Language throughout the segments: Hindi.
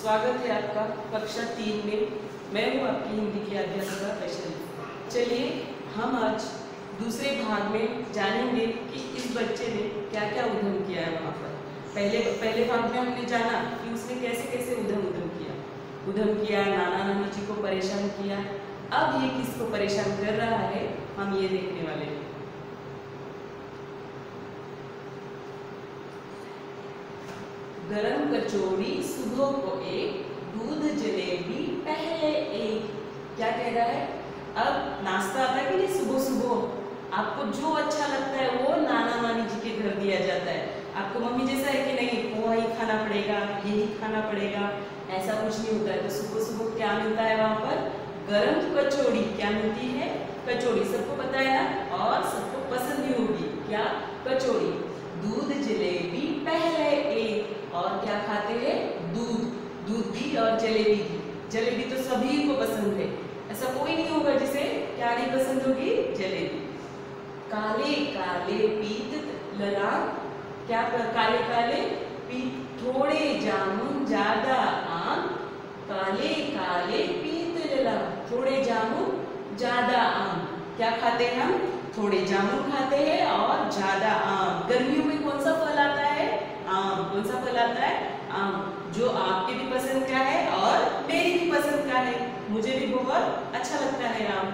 स्वागत है आपका कक्षा तीन में। मैं हूँ आपकी हिंदी की अध्यापिका वैशाली चलिए, हम आज दूसरे भाग में जानेंगे कि इस बच्चे ने क्या क्या उद्यम किया है वहाँ पर। पहले पहले भाग में हमने जाना कि उसने कैसे कैसे उद्यम उद्यम किया। उद्यम किया नाना नानी जी को परेशान किया। अब ये किसको परेशान कर रहा है, हम ये देखने वाले हैं। गरम कचौड़ी सुबह को एक, दूध जलेबी पहले एक। क्या कह रहा है? अब नाश्ता आता है कि नहीं सुबह सुबह? आपको जो अच्छा लगता है, वो नाना नानी जी के घर दिया जाता है। आपको मम्मी जैसा है कि नहीं पोहा ही खाना पड़ेगा, यही खाना पड़ेगा। ऐसा कुछ नहीं होता है। तो सुबह सुबह क्या मिलता है वहाँ पर? गरम कचौड़ी। क्या मिलती है? कचौड़ी। सबको पता है और सबको पसंद भी होगी। क्या? कचौड़ी। दूध जलेबी पहले एक। और क्या खाते हैं? दूध। दूध भी और जलेबी भी। जलेबी तो सभी को पसंद है। ऐसा कोई नहीं होगा जिसे क्या नहीं पसंद होगी जलेबी। काले काले पीत ललाम क्या काले काले पीत? थोड़े जामुन, ज़्यादा आम। काले काले पीत ललाम थोड़े जामुन, ज़्यादा आम। क्या खाते हैं हम? थोड़े जामुन खाते हैं और ज़्यादा आम। गर्मियों में कौन सा फल आता है आम कौन सा फल आता है? आम जो आपके भी पसंद का है और मेरी भी पसंद का है। मुझे भी बहुत अच्छा लगता है आम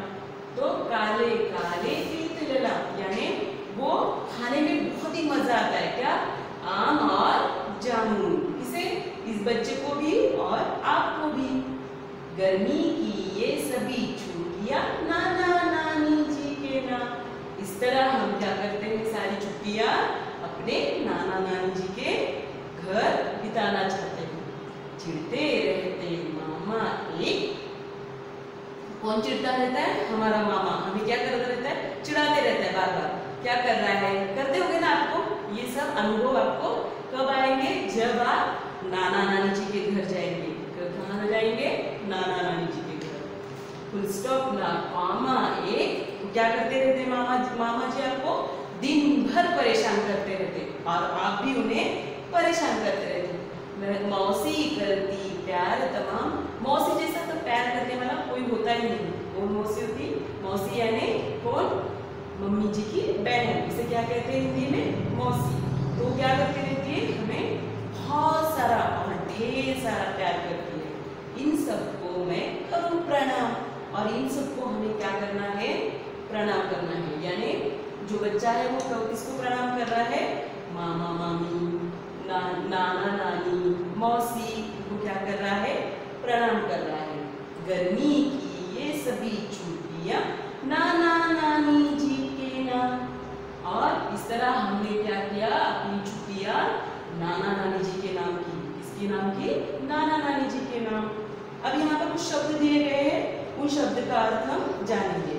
तो काले काले पीत लला यानी वो खाने में बहुत ही मज़ा आता है क्या? आम और जामुन। किसे इस बच्चे को भी और आपको भी। गर्मी की ये सभी छुट्टियाँ नाना नानी जी के नाम इस तरह हम क्या करते हैं? सारी छुट्टियाँ अपने नाना नानी जी के घर बिताना चाहते हैं। चिढ़ते रहते मामा एक। कौन चिढ़ता रहता है? हमारा मामा। हमें क्या करता रहता है? चिढ़ाते रहता है बार बार क्या कर रहा है? करते होगे ना आपको? ये सब अनुभव आपको कब आएँगे? जब आप नाना नानी जी के घर जाएँगे। कहाँ जाएँगे? नाना नानी जी के घर। फुल स्टॉप ना मामा एक। क्या करते रहते मामा मामा जी आपको? दिन भर परेशान करते रहते और आप भी उन्हें परेशान करते रहते मौसी करती, प्यार तमाम। मौसी जैसा तो प्यार करने वाला कोई होता ही नहीं। कौन मौसी होती? मौसी यानी कौन? मम्मी जी की बहन। इसे क्या कहते हैं हिंदी में? मौसी। तो क्या करती रहती है? हमें बहुत सारा और ढेर सारा प्यार करती है। इन सबको मैं करूँ प्रणाम। और इन सबको हमें क्या करना है? प्रणाम करना है। यानी जो बच्चा है वो किसको प्रणाम कर रहा है? मामा, मामी। ना, नाना नानी मौसी को क्या कर रहा है? प्रणाम कर रहा है। गर्मी की ये सभी छुट्टियाँ नाना नानी जी के नाम। और इस तरह हमने क्या किया? अपनी छुट्टियाँ नाना नानी जी के नाम की। किसके नाम की? नाना नानी जी के नाम। अब यहाँ पर कुछ शब्द दिए गए हैं। उन शब्द का अर्थ हम जानेंगे।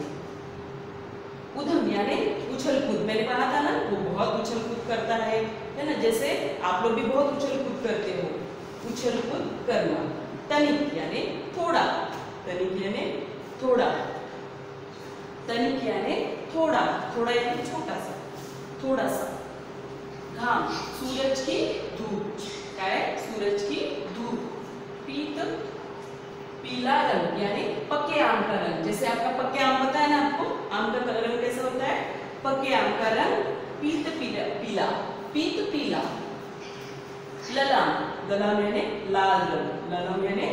उधम यानी उछल कूद मैंने कहा था ना वो बहुत करता है है ना? जैसे आप लोग भी बहुत उछल कूद करते हो। उछल कूद करना। तनिक, यानी थोड़ा। तनिक, यानी थोड़ा। तनिक, यानी थोड़ा। थोड़ा यानी छोटा सा। थोड़ा सा। घाम। सूरज की धूप। क्या है? सूरज की धूप। पीत, पीला रंग, यानी पक्के आम का रंग। जैसे आपका पक्के आम पता है ना आपको? आम का रंग कैसा होता है? पक्के आम का रंग पीत पीला पीत पीला। ललाम ललाम यानी लाल रंग, ललाम यानी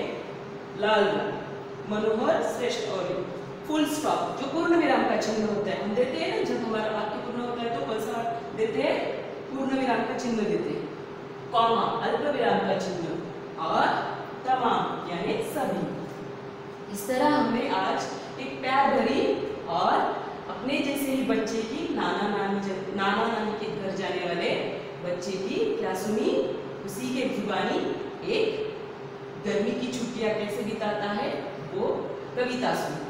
लाल रंग। मनोहर, श्रेष्ठ और फुल स्टॉप जो पूर्ण विराम का चिन्ह होता है, हम देते हैं ना, जब हमारा वाक्य पूर्ण होता है तो कौन सा देते हैं, पूर्ण विराम का चिन्ह देते हैं। कॉमा, अल्प विराम का चिन्ह। और तमाम, यानी सभी। इस तरह हमने आज एक प्यार भरी और अपने जैसे ही बच्चे की नाना नानी जब, नाना नानी के घर जाने वाले बच्चे की क्या सुनी? उसी के जुबानी एक गर्मी की छुट्टियाँ कैसे बिताता है? वो कविता सुनी।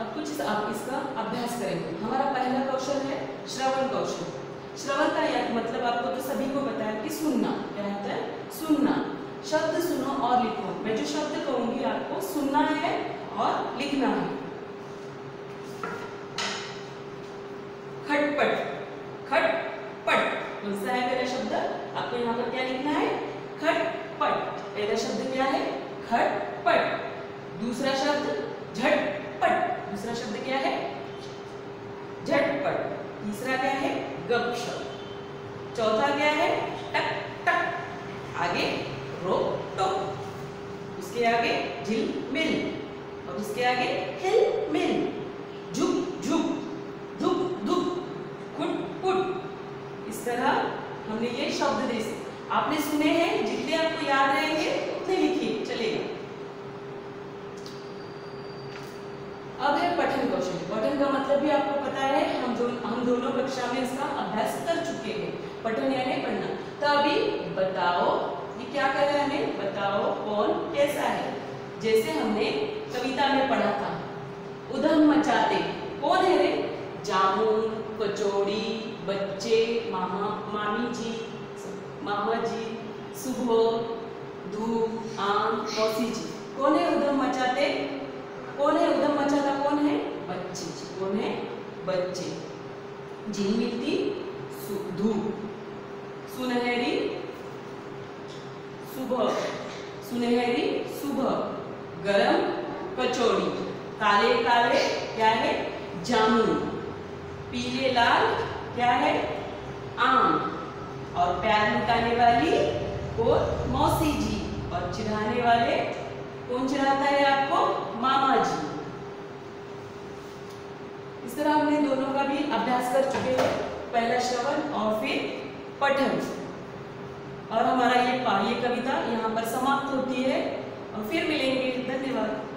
अब कुछ आप इसका अभ्यास करेंगे। हमारा पहला कौशल है श्रवण कौशल। श्रवण का यह मतलब आपको तो सभी को है कि सुनना। क्या होता है? सुनना। शब्द सुनो और लिखो। मैं जो शब्द कहूँगी आपको सुनना है और लिखना है खटपट खटपट कौन सा है मेरा शब्द आपको यहाँ पर क्या लिखना है पहला शब्द क्या है खटपट दूसरा शब्द झटपट दूसरा शब्द क्या है झटपट तीसरा क्या है? गपशप चौथा क्या है? टक टक। आगे रोक, टोक। उसके आगे झिल, मिल। और उसके आगे हिल, मिल। झुक झुक। धुक धुक। खुट खुट। इस तरह हमने ये शब्द दे आपने सुने हैं, जितने आपको याद रहेंगे, उतने लिखिए चलेगा अब है पठन का मतलब भी आपको पता है हम दो, हम दोनों कक्षा में इसका अभ्यास कर चुके हैं। पठन यानी पढ़ना। तो अभी बताओ ये क्या कह रहे हैं हमें बताओ कौन कैसा है। जैसे हमने कविता में पढ़ा था उधम मचाते। कौन है रे? जामुन कचौड़ी बच्चे मामा मामी जी मामा जी सुबह धूप आम मौसी जी। कौन है उधम मचाते? कौन है उधम मचाता? कौन है? बच्चे, कौन है? बच्चे। जी मिलती? धूप सुनहरी सुबह सुनहरी सुबह गरम कचौड़ी। काले काले, क्या है? जामुन। पीले, लाल, क्या है? आम। और प्यार लुटाने वाली कौन मौसी जी। और चिढ़ाने वाले, कौन चिढ़ाता है आपको? मामा जी। इस तरह हमने दोनों का भी अभ्यास कर चुके हैं। पहला श्रवण और फिर पठन। और हमारा ये ये कविता यहाँ पर समाप्त होती है। और फिर मिलेंगे। धन्यवाद।